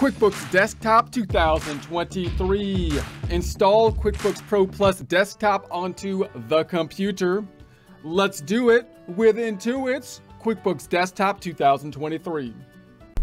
QuickBooks Desktop 2023. Install QuickBooks Pro Plus Desktop onto the computer. Let's do it with Intuit's QuickBooks Desktop 2023.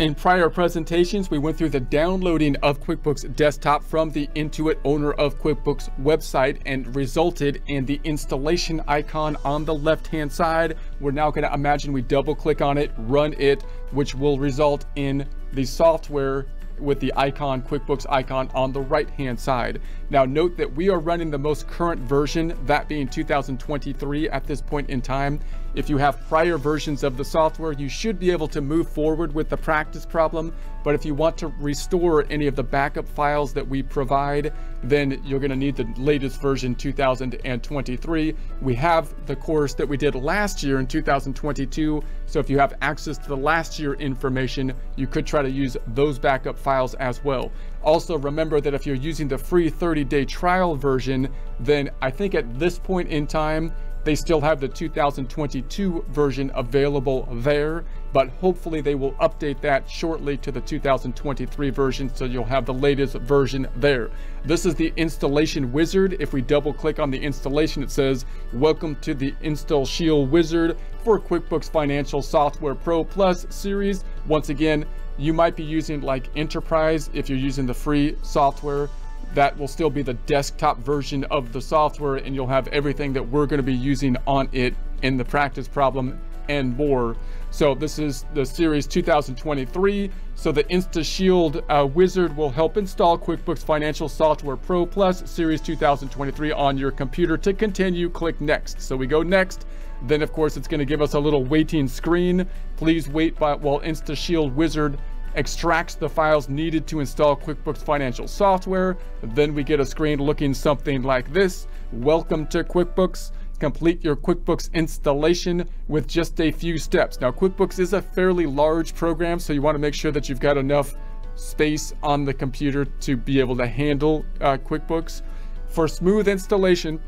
In prior presentations, we went through the downloading of QuickBooks Desktop from the Intuit owner of QuickBooks website and resulted in the installation icon on the left-hand side. We're now going to imagine we double click on it, run it, which will result in the software with the icon, QuickBooks icon on the right hand side. Now note that we are running the most current version, that being 2023 at this point in time. If you have prior versions of the software, you should be able to move forward with the practice problem. But if you want to restore any of the backup files that we provide, then you're going to need the latest version 2023. We have the course that we did last year in 2022. So if you have access to the last year information, you could try to use those backup files as well. Also, remember that if you're using the free 30 day trial version, then I think at this point in time, they still have the 2022 version available there, but hopefully they will update that shortly to the 2023 version so you'll have the latest version there. This is the installation wizard. If we double click on the installation, it says, welcome to the Install Shield wizard for QuickBooks Financial Software Pro Plus series. Once again, you might be using like Enterprise if you're using the free software that will still be the desktop version of the software and you'll have everything that we're going to be using on it in the practice problem and more. So this is the series 2023. So the InstallShield uh, wizard will help install QuickBooks Financial Software Pro Plus series 2023 on your computer. To continue, click next. So we go next. Then of course it's going to give us a little waiting screen. Please wait by, while InstallShield wizard extracts the files needed to install QuickBooks Financial software. Then we get a screen looking something like this. Welcome to QuickBooks. Complete your QuickBooks installation with just a few steps. Now, QuickBooks is a fairly large program, so you want to make sure that you've got enough space on the computer to be able to handle uh, QuickBooks. For smooth installation,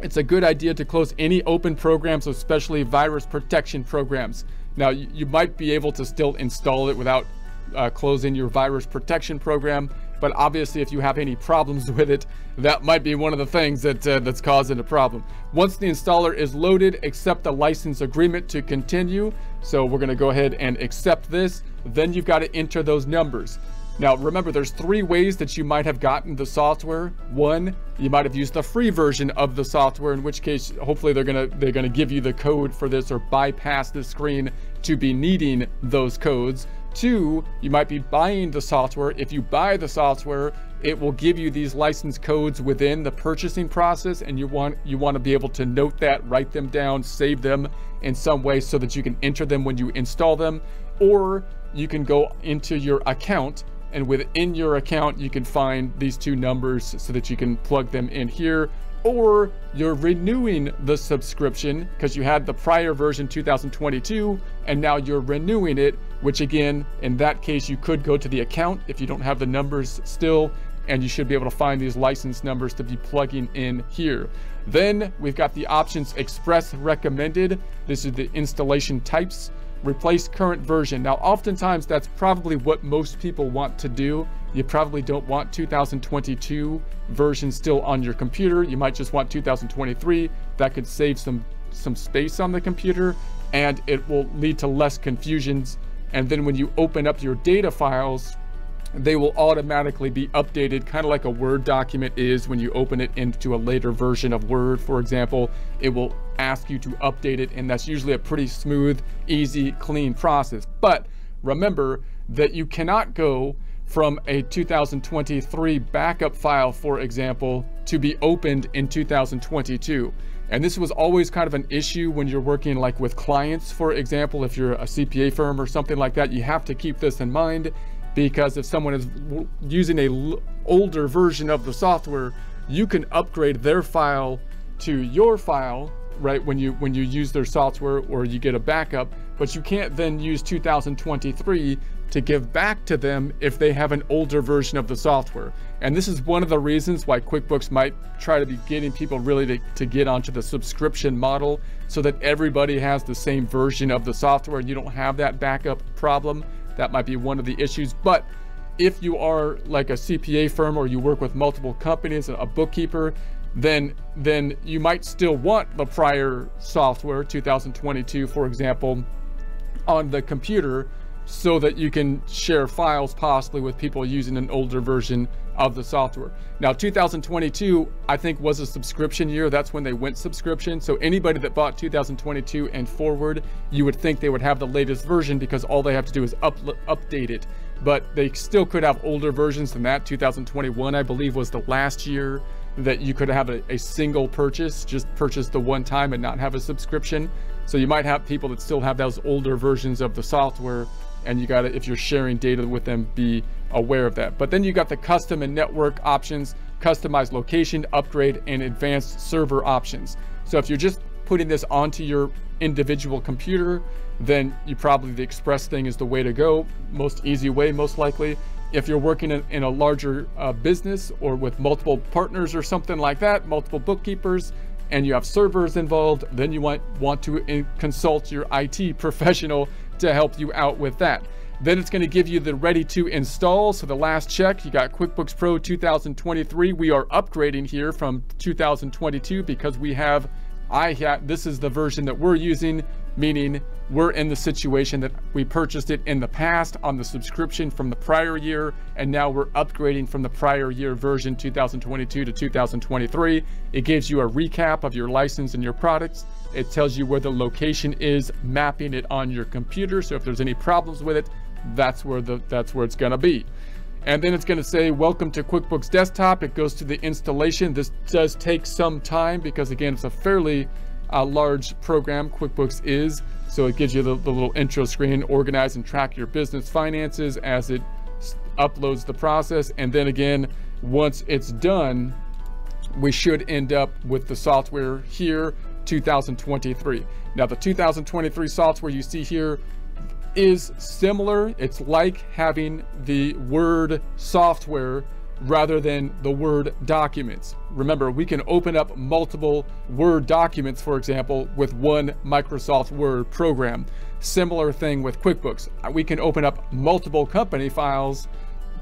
it's a good idea to close any open programs, especially virus protection programs. Now, you might be able to still install it without uh, closing your virus protection program. But obviously, if you have any problems with it, that might be one of the things that uh, that's causing a problem. Once the installer is loaded, accept the license agreement to continue. So we're going to go ahead and accept this. Then you've got to enter those numbers. Now, remember, there's three ways that you might have gotten the software. One, you might have used the free version of the software, in which case, hopefully they're gonna they're gonna give you the code for this or bypass the screen to be needing those codes. Two, you might be buying the software. If you buy the software, it will give you these license codes within the purchasing process and you want you want to be able to note that, write them down, save them in some way so that you can enter them when you install them or you can go into your account and within your account you can find these two numbers so that you can plug them in here or you're renewing the subscription because you had the prior version 2022 and now you're renewing it which again in that case you could go to the account if you don't have the numbers still and you should be able to find these license numbers to be plugging in here then we've got the options express recommended this is the installation types replace current version. Now, oftentimes that's probably what most people want to do. You probably don't want 2022 version still on your computer. You might just want 2023. That could save some, some space on the computer and it will lead to less confusions. And then when you open up your data files, they will automatically be updated, kind of like a Word document is when you open it into a later version of Word, for example. It will ask you to update it, and that's usually a pretty smooth, easy, clean process. But remember that you cannot go from a 2023 backup file, for example, to be opened in 2022. And this was always kind of an issue when you're working like with clients, for example, if you're a CPA firm or something like that, you have to keep this in mind because if someone is using a older version of the software, you can upgrade their file to your file right when you when you use their software or you get a backup but you can't then use 2023 to give back to them if they have an older version of the software. And this is one of the reasons why quickbooks might try to be getting people really to, to get onto the subscription model so that everybody has the same version of the software. And you don't have that backup problem. That might be one of the issues. But if you are like a CPA firm or you work with multiple companies, a bookkeeper, then then you might still want the prior software 2022 for example on the computer so that you can share files possibly with people using an older version of the software. Now 2022 I think was a subscription year. That's when they went subscription. So anybody that bought 2022 and forward, you would think they would have the latest version because all they have to do is up, update it. But they still could have older versions than that. 2021 I believe was the last year that you could have a, a single purchase, just purchase the one time and not have a subscription. So you might have people that still have those older versions of the software and you got to, if you're sharing data with them, be aware of that. But then you got the custom and network options, customized location, upgrade, and advanced server options. So if you're just putting this onto your individual computer, then you probably the express thing is the way to go, most easy way, most likely if you're working in, in a larger uh, business or with multiple partners or something like that, multiple bookkeepers, and you have servers involved, then you want, want to consult your IT professional to help you out with that. Then it's going to give you the ready to install. So the last check, you got QuickBooks Pro 2023. We are upgrading here from 2022 because we have, I have, this is the version that we're using meaning we're in the situation that we purchased it in the past on the subscription from the prior year, and now we're upgrading from the prior year version 2022 to 2023. It gives you a recap of your license and your products. It tells you where the location is, mapping it on your computer. So if there's any problems with it, that's where the that's where it's gonna be. And then it's going to say, welcome to QuickBooks Desktop. It goes to the installation. This does take some time because again, it's a fairly a large program QuickBooks is. So it gives you the, the little intro screen, organize and track your business finances as it uploads the process. And then again, once it's done, we should end up with the software here 2023. Now the 2023 software you see here is similar. It's like having the Word software rather than the Word documents. Remember, we can open up multiple Word documents, for example, with one Microsoft Word program. Similar thing with QuickBooks. We can open up multiple company files,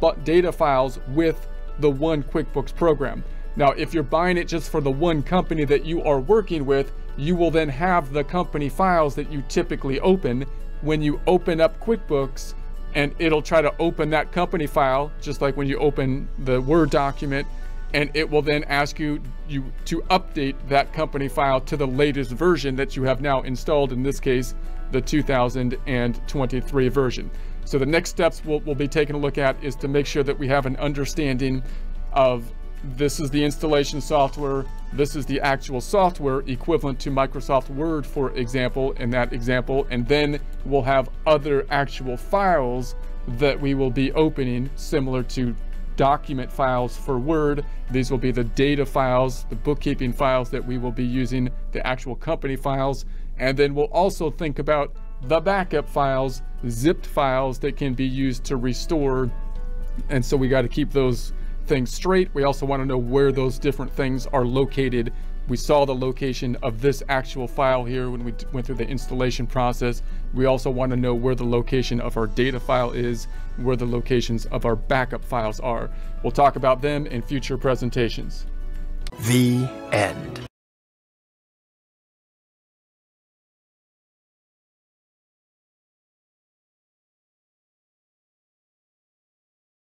but data files with the one QuickBooks program. Now, if you're buying it just for the one company that you are working with, you will then have the company files that you typically open. When you open up QuickBooks, and it'll try to open that company file just like when you open the Word document and it will then ask you you to update that company file to the latest version that you have now installed in this case the 2023 version so the next steps we'll, we'll be taking a look at is to make sure that we have an understanding of this is the installation software. This is the actual software equivalent to Microsoft Word, for example, in that example. And then we'll have other actual files that we will be opening similar to document files for Word. These will be the data files, the bookkeeping files that we will be using, the actual company files. And then we'll also think about the backup files, zipped files that can be used to restore. And so we got to keep those things straight. We also want to know where those different things are located. We saw the location of this actual file here when we went through the installation process. We also want to know where the location of our data file is, where the locations of our backup files are. We'll talk about them in future presentations. The end.